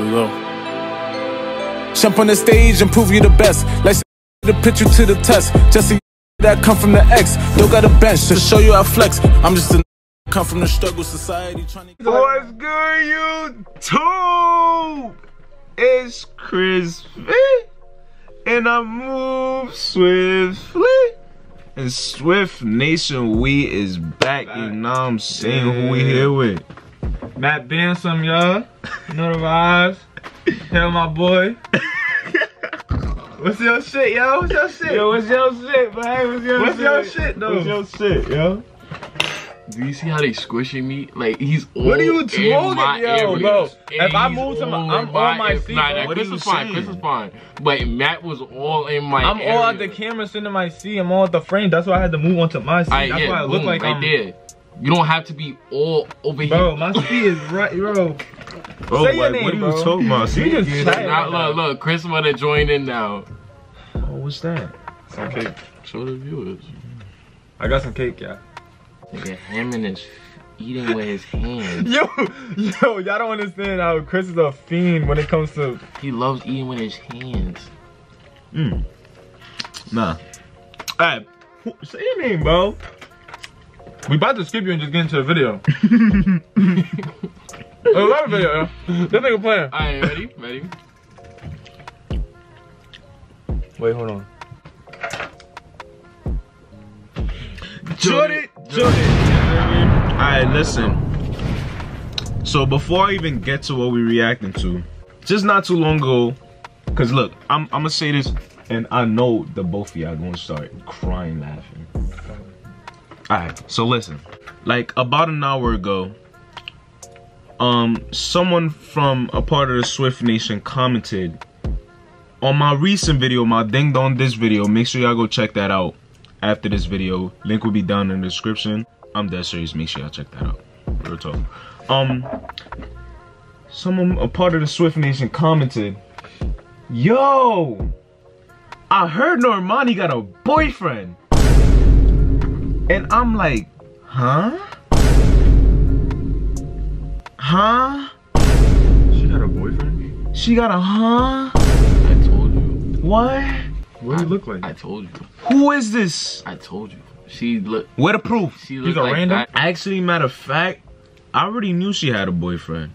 Here we go. Jump on the stage and prove you the best. Let's the picture to the test. Just a that come from the X. Don't got a bench to show you how flex. I'm just a come from the struggle society trying to. What's good, YouTube? It's Chris Vee, and I move swiftly. And Swift Nation, we is back. You know what I'm saying? Who we here with? Matt Bansom, y'all. You know the vibes. Hell, my boy. What's your shit, yo? What's your shit? Yo, what's your shit, man? What's your What's shit? your shit, though? What's your shit, yo? Do you see how they squishing me? Like he's all What are you in talking, yo, areas. bro? And If I move to my- I'm in on my area. seat, Nah, nah, What Chris are you is fine. saying? Chris is fine. But Matt was all in my. I'm all at the camera sitting in my seat. I'm all at the frame. That's why I had to move onto my seat. Alright, That's yeah, why I look like right I'm. there. You don't have to be all over here. Bro, my seat is right, bro. Bro, Say your like, name, what are you bro. talking about? See, We just yeah, chatting. Look, look, Chris wanna join in now. Oh, what's that? Some Okay. Show the viewers. I got some cake, yeah. Nigga, him and his eating with his hands. Yo, yo, y'all don't understand how Chris is a fiend when it comes to. He loves eating with his hands. Mm. Nah. Alright, who- say your name, bro. We about to skip you and just get into the video. I love the video, yo. This nigga playing. Alright, ready? Ready? Wait, hold on. Jordan, Jordan. Alright, listen. So before I even get to what we reacting to, just not too long ago, cause look, I'm I'm gonna say this, and I know the both of y'all gonna start crying laughing. Alright, so listen. Like about an hour ago, um, someone from a part of the Swift Nation commented on my recent video, my Ding Dong Ditch video. Make sure y'all go check that out after this video. Link will be down in the description. I'm dead serious. Make sure y'all check that out. Real talk. Um, someone a part of the Swift Nation commented, "Yo, I heard Normani got a boyfriend," and I'm like, "Huh? Huh? She got a boyfriend? She got a huh? I told you. What? What do you look like? I told you. Who is this? I told you. She look. Where the proof?" She look a like random? that. Actually, matter of fact, I already knew she had a boyfriend.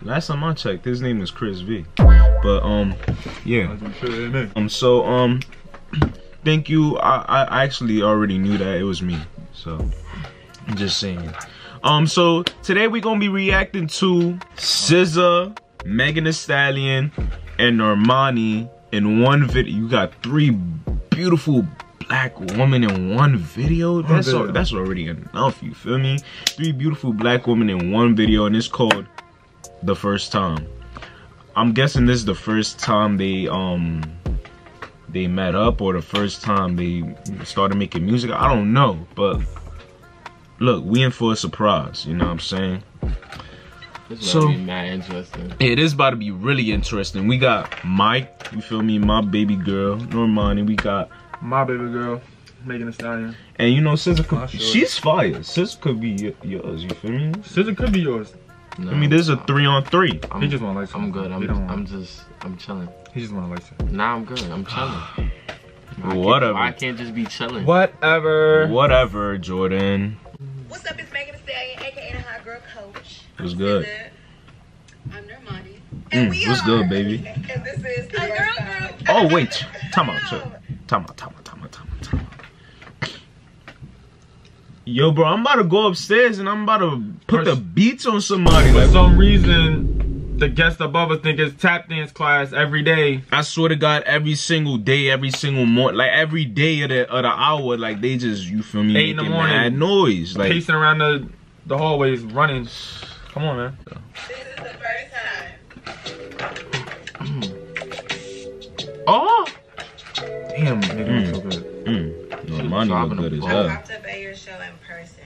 Last time I checked, his name is Chris Vee. But um, yeah. Um, so um, thank you. I I actually already knew that it was me. So I'm just saying. Um, so today we're gonna be reacting to SZA, Megan Thee Stallion, and Normani in one video. You got three beautiful black women in one video. That's al- that's already enough. You feel me? Three beautiful black women in one video, and it's called "The First Time." I'm guessing this is the first time they um they met up or the first time they started making music. I don't know, but look, we in for a surprise. You know what I'm saying? Is So- gonna be mad interesting. It is about to be really interesting. We got Mike, you feel me, my baby girl, Normani. We got, My baby girl, Megan Thee Stallion. and you know, My could, she's fire. SZA could be yours. You feel me? SZA could be yours. No, I mean, this is a three on three. I'm, He just want light I'm good. I'm, He don't I'm just. I'm chilling. He just want light skin. Nah, I'm good. I'm chilling. I can't- Whatever. I can't just be chilling. Whatever. Whatever, Jordan. What's up? It's Megan Thee Stallion, aka the Hot Girl Coach. What's good? I'm Normani. Mm, what's good, baby? And this is the Girl Group. Oh wait, time out, chill. Time out, time out, time out, time out, time out. Yo, bro, I'm about to go upstairs and I'm about to put the beats on somebody. For Like, some reason, the guest above us think it's tap dance class every day. I swear to God, every single day, every single morning, like every day of the of the hour, like they just you feel me Eight in the making morning. mad noise. Like pacing around the the hallways, running. Come on, man. This is the first time. oh, Damn, nigga, Mm. so good. mm, no, money dropping look good as ball. Hell. popped up at your show in person,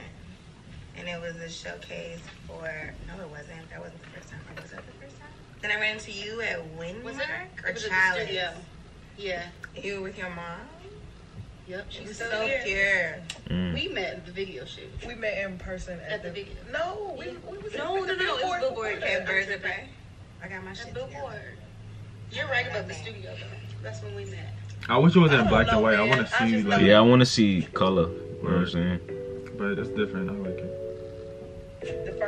and it was a showcase for. No, it wasn't. That wasn't the first time. Or was that the first time? Then I ran into you at Windmark Was it? or It was the Chalice. studio. Yeah. You were with your mom. Yep. She She was was so still here. pure. Mm. We met at the video shoot. We met in person at, At the video. No, we, we was No, at no, no, it was billboard. Billboard. At Birds of Prey. I got my shit At together. You're right about the studio though. That's when we met. I wish it was in black know, and white. I want to see like, Yeah, I want to see color. You know what I'm saying? but it's different. I like it.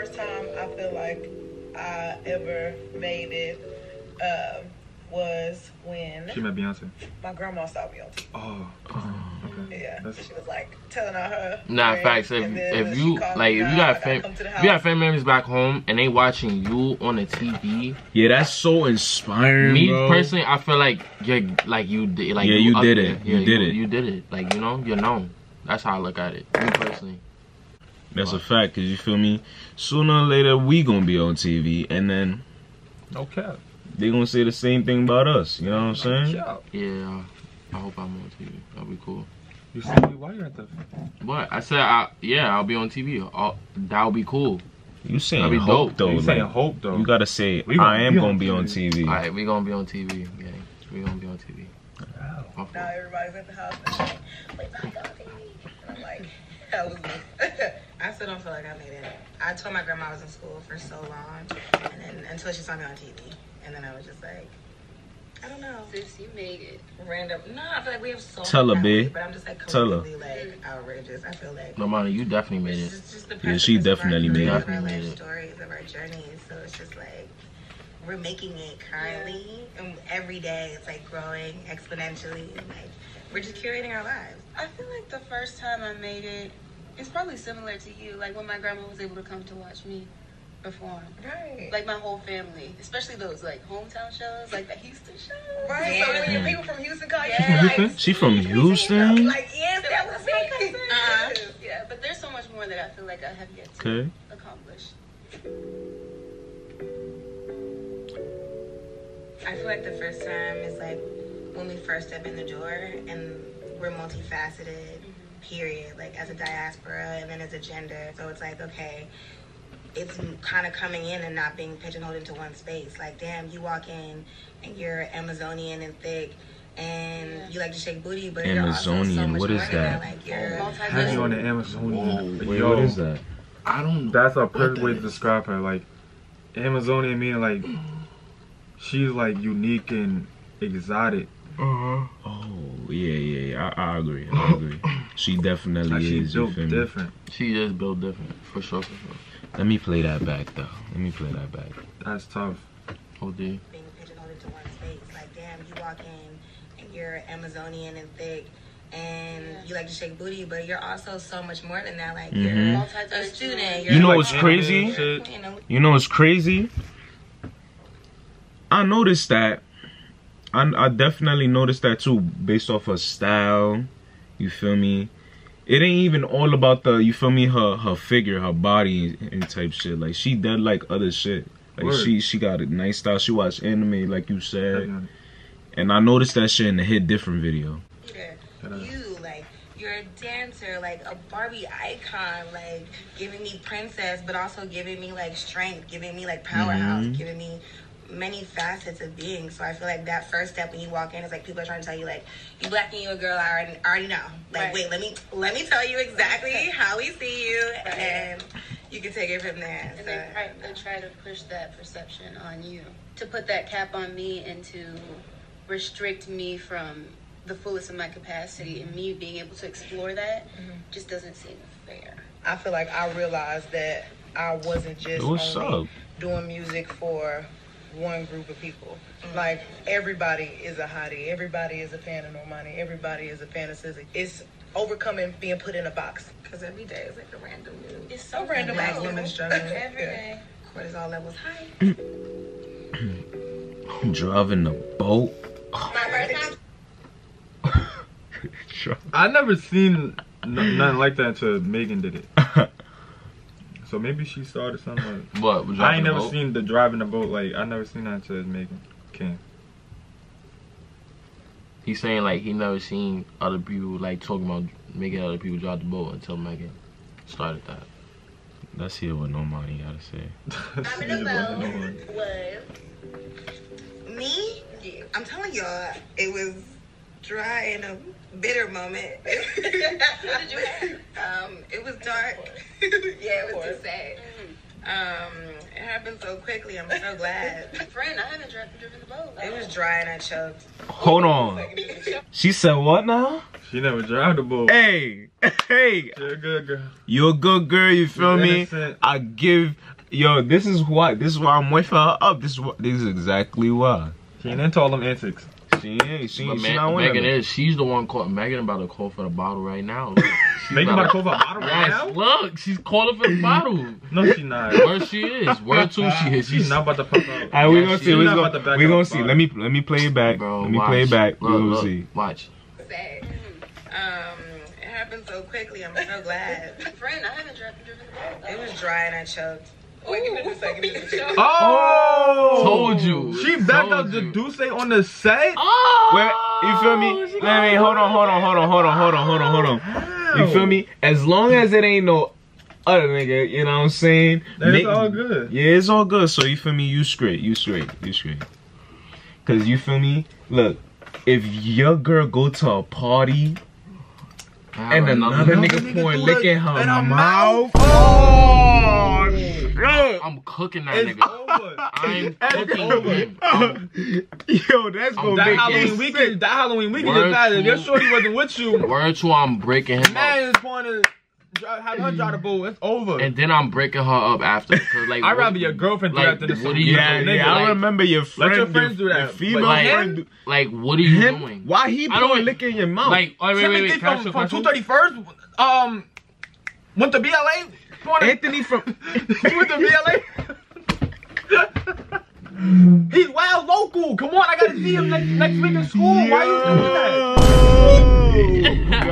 The first time I feel like I ever made it um, was when She met Beyonce. my grandma saw me on TV. Oh, okay. Yeah, That's- she was like telling all her. Nah, facts. If, if you like, me, if you got fam, come if you got house." family members back home and they watching you on the TV, Yeah, that's so inspiring, me bro. personally, I feel like you're like you did, like Yeah, you up did there. it. You Yeah, did it. You did it. Like you know, you're known. That's how I look at it. Me personally. That's a fact, cause you feel me. Sooner or later, we gonna be on TV, and then No cap. they gonna say the same thing about us. You know what I'm saying? Shout. Yeah. I hope I'm on TV. That'll be cool. You see me? Why you at the? What I said, I, yeah, I'll be on TV. I'll, that'll be cool. You saying That'd be hope dope. though? you saying like, hope though? you gotta say We gonna I am be gonna be on TV. All right, we gonna be on TV. Yeah, we gonna be on TV. My fault. Now everybody's at the house. And like, Wait, till on TV. And I'm like, that was me. I still don't feel like I made it. I told my grandma I was in school for so long, and then until she saw me on TV, and then I was just like, I don't know, Sis, you made it. random. No, I feel like we have so. Tell her, much B. family, But I'm just like Tell her. completely like outrageous. I feel like. No, man, you definitely made it. just, just the Yeah, she precipice of our definitely made careers, it. Our life made it. stories of our journeys. So it's just like we're making it currently, and every day it's like growing exponentially. And like we're just curating our lives. I feel like the first time I made it, it's probably similar to you. Like when my grandma was able to come to watch me perform. Right. Like my whole family, especially those like hometown shows, like the Houston shows. right. So when your people from Houston call you, Yeah. like, She from Houston? like, yes, that was me. Uh-huh. Yeah, but there's so much more that I feel like I have yet to Okay. accomplish. I feel like the first time is like when we first step in the door and we're multifaceted, period. Like as a diaspora and then as a gender. So it's like, okay, it's kind of coming in and not being pigeonholed into one space. Like, damn, you walk in and you're Amazonian and thick and you like to shake booty, but you're also so Amazonian, much what more is than that? Like you're Had you on the Amazonian. Wait, Yo, what is that? I don't. That's a perfect that way to describe her. Like Amazonian meaning like she's like unique and exotic. Uh Oh yeah, yeah, yeah. I, I agree. I agree. She definitely Like she's is. You built different. She is built different for sure, for sure. Let me play that back though. Let me play that back. That's tough. OD. being pigeonholed into one space. Like, damn, you walk in and you're Amazonian and thick and you like to shake booty, but you're also so much more than that. Like, Mhm. you're a Multi-dimensional. student. You're You know like, what's crazy? You know, You know what's crazy? I noticed that. I, I definitely noticed that too, based off her style. You feel me? It ain't even all about the you feel me her her figure, her body and type shit. Like she did like other shit. Like Word. she she got a nice style. She watched anime, like you said, Heavy and I noticed that shit in the hit different video. leader. You, like, you're a dancer, like a Barbie icon, like giving me princess, but also giving me like strength, giving me like powerhouse, Mhm. giving me many facets of being. So I feel like that first step when you walk in is like people are trying to tell you like you black and you a girl. I already, I already know. Like Right. wait, let me let me tell you exactly how we see you, Right. and you can take it from there. And So, they, try, they try to push that perception on you. To put that cap on me and to restrict me from the fullest of my capacity and me being able to explore that mm-hmm. just doesn't seem fair. I feel like I realized that I wasn't just What's only up? doing music for one group of people. Like everybody is a hottie, everybody is a fan of Normani, everybody is a fan of SZA. It's overcoming being put in a box. because every day is like a random new It's so random black Absolutely. woman struggling. Every day. Cortisol levels high. Driving the boat. My first time I never seen n- nothing like that until Megan did it. So maybe she started something. Like, What? I ain't never boat? seen the driving the boat. Like I never seen that until Megan came. He's saying like he never seen other people like talking about making other people drive the boat until Megan started that. Let's hear what Normani gotta say. I'm in the boat was me. I'm telling y'all, it was dry and a bitter moment. what did you have? Um, it was dark. yeah, it was just sad. Um, it happened so quickly. I'm so glad. Friend, I haven't dri- driven the boat. It was dry and I choked. Hold on. She said what now? She never drive the boat. Hey, hey, You're a good girl. you're a good girl. You feel You're me? innocent. I give. Yo, this is why. This is why I'm waiting for her up. This is what. This is exactly why. She ain't into all them antics. She ain't. She, But she Ma- not winning. Megan is. She's the one call. Megan about to call for the bottle right now. She's Megan about to call for a bottle right Yes, now? look, she's calling for the bottle. No, she not. Where she is, where to she is. She's not about to pop out. Alright, we Yeah, gonna see. We not gonna, about to back we gonna see. bro. Let me let me play it back. Bro, let me watch. play it back. We Look, gonna look, see. Watch. Sad. Um, it happened so quickly. I'm so glad. Friend, I haven't dri- driven the boat. It was dry and I choked. Wait, give me a second. Give me a second. Oh! oh! Told you. She backed up the you. Duce on the set? Oh, Wait, you feel me? Let me hold on, hold on, hold on, hold on, hold on, hold on, hold on. You feel me? As long as it ain't no other nigga, you know what I'm saying? It's all good. Yeah, it's all good. So you feel me? You straight, you straight, you straight. Cause you feel me? Look, if your girl go to a party and another nigga pouring lick in her in her mouth, mouth. oh shit! I'm cooking that It's nigga. over. I'm It's cooking over. him. I'm- Yo, that's I'm gonna That make Halloween it weekend, that Halloween weekend Word is bad. If your shorty wasn't with you, Word to I'm breaking him up. man is going to drive, have her drive the boat. It's over. And then I'm breaking her up after. Cause like, I'd what- rather your girlfriend do like, that than the what do you Yeah, do? yeah, I Like- remember your friend. your friends do that, Your female like- friend. do- Like, what are you Him? doing? Why he I don't- pouring lick in your mouth? Like, oh, wait, wait, wait, wait. Can I ask from, you a from 231st, um, went to BLA. Going Anthony from. he went to BLA. He's wild local. Come on, I gotta see him next next week in school. Why are you doing that?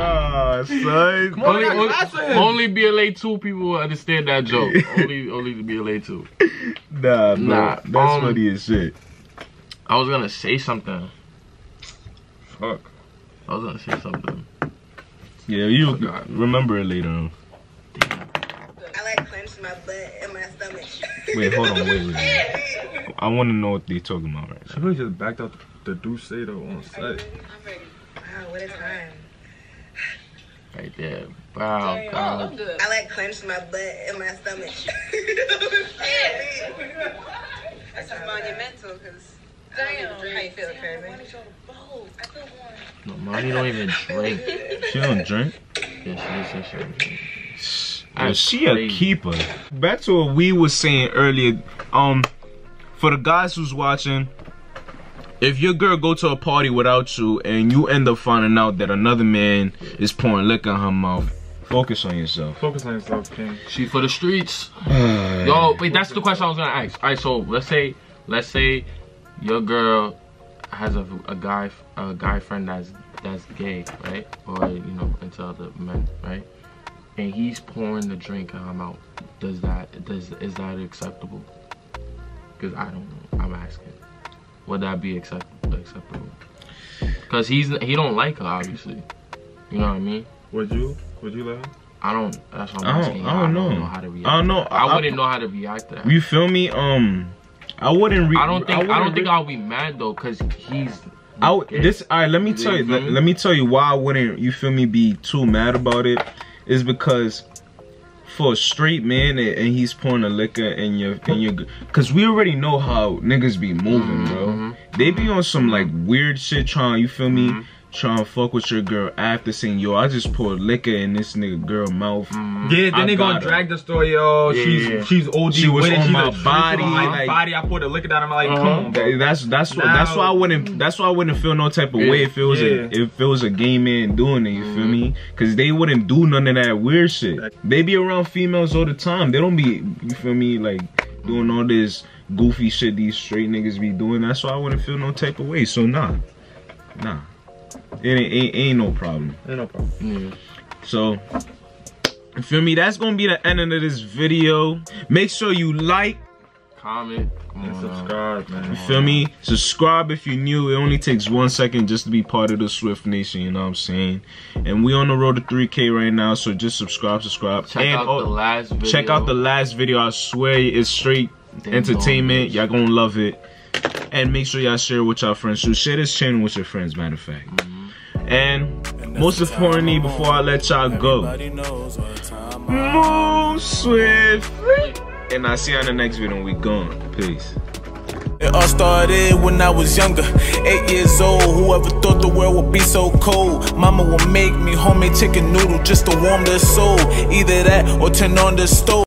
Yo, God, son. Come on, Only, only, class with him. only BLA two people will understand that joke. only, only the BLA two. Nah, bro. Nah, That's um, funny as shit. I was gonna say something. Fuck. I was gonna say something. Yeah, you forgot. remember it later on. I like clenched my butt and my stomach. Wait, hold on, wait, wait. I want to know what they're talking about right She really just backed up the Duce though on set. I'm ready. Wow, what a time. Right there. Wow, Oh, I'm God. I like clenched my butt and my stomach. That's just monumental because. Damn. How you feel, crazy? I feel warm. No, mommy don't even drink. She don't drink. Yeah, she, she, she don't drink. Yo, That's she a keeper. Back to what we was saying earlier. Um, for the guys who's watching, if your girl go to a party without you and you end up finding out that another man is pouring liquor in her mouth, focus on yourself. Focus on yourself, King. She for the streets. Yo, wait, that's the question I was gonna ask. All right, so let's say, let's say, your girl has a, a guy, a guy friend that's that's gay, right? Or you know, into other men, right? And he's pouring the drink in her mouth. Does that does is that acceptable? Because I don't know. I'm asking. Would that be acceptable? Acceptable? Because he's he don't like her, obviously. You know what I mean? Would you? Would you let her? I don't. That's what I'm I don't- asking. I don't know. how to react. I don't know. I, I- wouldn't know how to react to that. You feel me? Um, I wouldn't. Re- I don't think. I, wouldn't don't think I'll be mad though, cause he's. I gay. this all right. Let me You tell you. Let, let me tell you why I wouldn't. You feel me? Be too mad about it is because for a straight man and, and he's pouring a liquor in your in your because we already know how niggas be moving, bro. Mhm. They be on some like weird shit trying. You feel me? Mhm. Trying to fuck with your girl after saying, "Yo, I just poured liquor in this nigga girl mouth." Mhm. Yeah, then I they gonna her. drag the story, yo. Yeah, she's yeah. she's OD. She was with on She's my a body, on my like- body. I poured the liquor down. I'm like, Uh-huh. come on, bro. That's that's what Now- that's why I wouldn't that's why I wouldn't feel no type of Yeah. way if it was Yeah. a if it was a gay man doing it. You feel Mhm. me? Because they wouldn't do none of that weird shit. They be around females all the time. They don't be you feel me like doing all this goofy shit these straight niggas be doing. That's why I wouldn't feel no type of way. So nah, nah, it ain't ain't, ain't no problem. Ain't no problem. Yeah. So. You feel me? That's gonna be the end of this video. Make sure you like, Comment. And subscribe, man. You feel me? Subscribe if you're new. It only takes one second just to be part of the Swift Nation. You know what I'm saying? And we on the road to 3K right now, so just subscribe, subscribe, Check and out oh, the last video. check out the last video. I swear it's straight entertainment. Y'all gonna love it. And make sure y'all share with y'all friends. So share this channel with your friends. Matter of fact. And most importantly, before I let y'all go, move swift. And I'll see you on the next video. We gone. Peace. It all started when I was younger, eight years old. Whoever thought the world would be so cold? Mama would make me homemade chicken noodle just to warm the soul. Either that or turn on the stove.